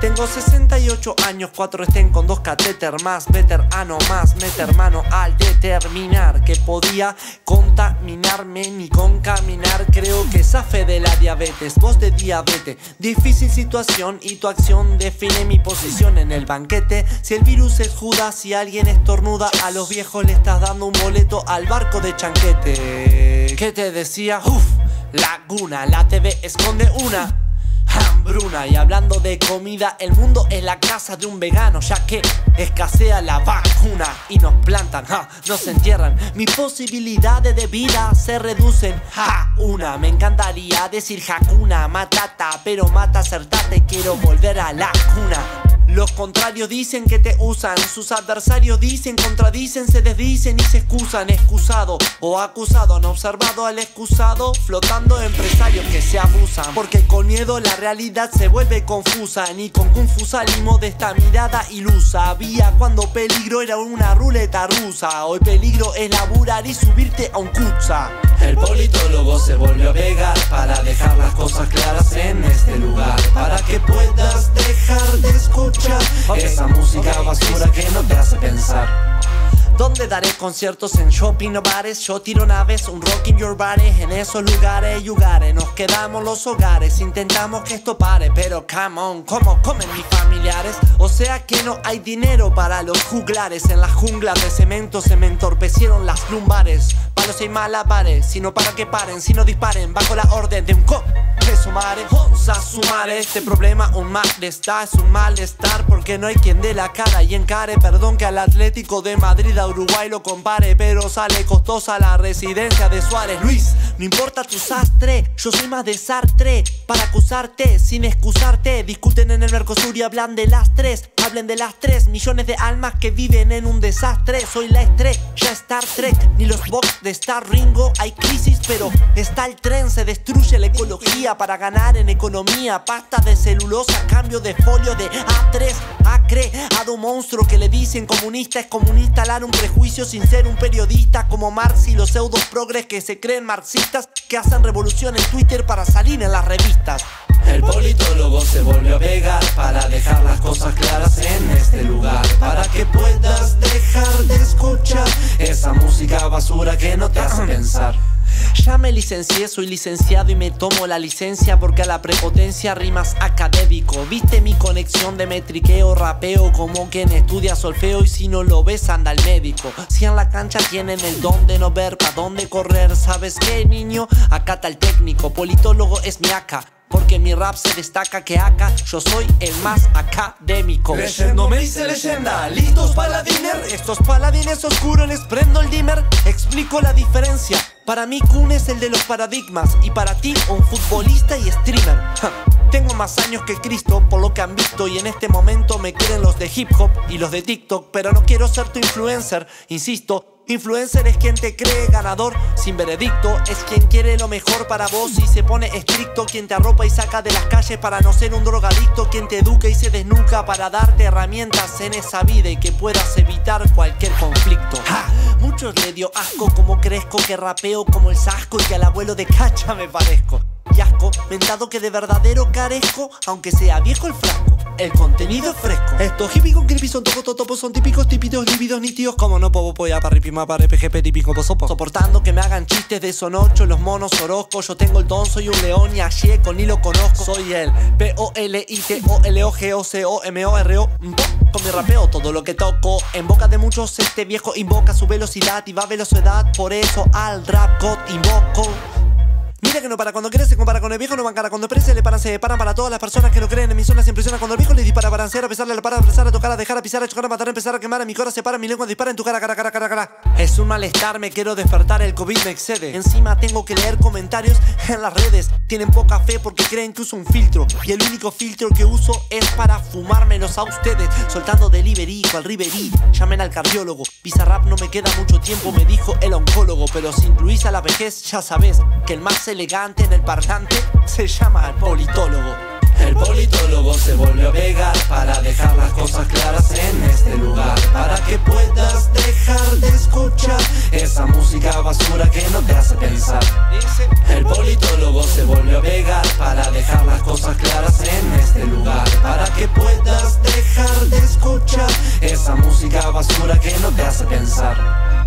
Tengo 68 años, 4 estén con dos catéter más, veterano más, meter mano al determinar que podía contaminarme ni con caminar. Creo que fe de la diabetes, voz de diabetes, difícil situación y tu acción define mi posición en el banquete. Si el virus es Judas, si alguien estornuda, a los viejos le estás dando un boleto al barco de chanquete. ¿Qué te decía? Uf, laguna, la TV esconde una hambruna. Y hablando de comida, el mundo es la casa de un vegano, ya que escasea la vacuna y nos plantan, ja, nos entierran. Mis posibilidades de vida se reducen a una. Me encantaría decir Hakuna Matata, pero mata acertate, quiero volver a la cuna. Los contrarios dicen que te usan, sus adversarios dicen, contradicen, se desdicen y se excusan. Excusado o acusado, han observado al excusado flotando empresarios que se abusan. Porque con miedo la realidad se vuelve confusa, ni con confusa limo de esta mirada ilusa. Había cuando peligro era una ruleta rusa, hoy peligro es laburar y subirte a un cucha. El se volvió a pegar para dejar las cosas claras en este lugar, para que puedas dejar de escuchar esa música basura que no te hace pensar. Donde daré conciertos en shopping o bares. Yo tiro naves, un rock in your body En esos lugares y lugares Nos quedamos los hogares. Intentamos que esto pare Pero come on, ¿cómo comen mis familiares? O sea que no hay dinero para los juglares. En las junglas de cemento se me entorpecieron las lumbares. Palos y malabares Sino para que paren, si no disparen. Bajo la orden de un co sumare, a sumar este problema un malestar, es un malestar porque no hay quien dé la cara y encare, perdón que al Atlético de Madrid Uruguay lo compare, pero sale costosa la residencia de Suárez. Luis, no importa tu sastre, yo soy más de Sartre para acusarte sin excusarte. Discuten en el Mercosur y hablan de las tres, hablen de las tres millones de almas que viven en un desastre. Soy la estrella, Star Trek, ni los box de Star Ringo. Hay crisis, pero está el tren, se destruye la ecología para ganar en economía. Pasta de celulosa, cambio de folio de A3 a creado un monstruo que le dicen comunista. Es como instalar un prejuicio sin ser un periodista como Marx y los pseudo progres que se creen marxistas que hacen revolución en Twitter para salir en las revistas. El politólogo se volvió a pegar para dejar las cosas claras que puedas dejar de escuchar esa música basura que no te hace pensar. Ya me licencié, soy licenciado y me tomo la licencia porque a la prepotencia rimas académico. Viste mi conexión de metriqueo, rapeo como quien estudia solfeo y si no lo ves anda al médico. Si en la cancha tienen el don de no ver pa' dónde correr, ¿sabes qué niño? Acá está el técnico, politólogo es mi acá. Porque mi rap se destaca que acá yo soy el más académico. Leyendo me hice leyenda, listos paladiner. Estos paladines oscuros les prendo el dimmer. Explico la diferencia. Para mí Kun es el de los paradigmas y para ti un futbolista y streamer. Tengo más años que Cristo por lo que han visto y en este momento me quieren los de hip hop y los de TikTok, pero no quiero ser tu influencer, insisto, Influencer es quien te cree ganador sin veredicto, es quien quiere lo mejor para vos y se pone estricto, quien te arropa y saca de las calles para no ser un drogadicto, quien te educa y se desnuca para darte herramientas en esa vida y que puedas evitar cualquier conflicto. Muchos le dio asco como crezco, que rapeo como el sasco y que al abuelo de cacha me parezco. Y mentado que de verdadero carezco, aunque sea viejo el frasco. El contenido es fresco. Estos hippies con creepy son topos, topos, son típicos, típidos, lívidos, nítidos. Como no puedo polla para ripima para PGP típico posopo. Soportando que me hagan chistes de son ocho, los monos orozcos. Yo tengo el don, soy un león y ayer con ni lo conozco. Soy el P-O-L-I-T-O-L-O-G-O-C-O-M-O-R-O. Con mi rapeo, todo lo que toco. En boca de muchos, este viejo invoca su velocidad y va velocidad. Por eso al rap God invoco. Mira que no para cuando crece, compara con el viejo, no van cara cuando prece, le paran, se paran para todas las personas que no creen en mi zona, se impresiona cuando el viejo le dispara, balancear, a pesarle, la para, a pesar, a tocar, a dejar, a pisar, a chocar, a matar, a empezar, a quemar, a mi corazón se para, mi lengua dispara en tu cara, cara, cara, cara, cara. Es un malestar, me quiero despertar, el COVID me excede. Encima tengo que leer comentarios en las redes. Tienen poca fe porque creen que uso un filtro. Y el único filtro que uso es para fumármelos a ustedes. Soltando delivery, cual Riverí. Llamen al cardiólogo. Bizarrap no me queda mucho tiempo, me dijo el oncólogo. Pero si incluís a la vejez, ya sabes que el más elegante en el parlante se llama el politólogo. El politólogo se volvió a pegar para dejar las cosas claras en este lugar. Para que puedas dejar de escuchar esa música basura que no te hace pensar. El politólogo se volvió a pegar para dejar las cosas claras en este este lugar Para que puedas dejar de escuchar Esa música basura que no te hace pensar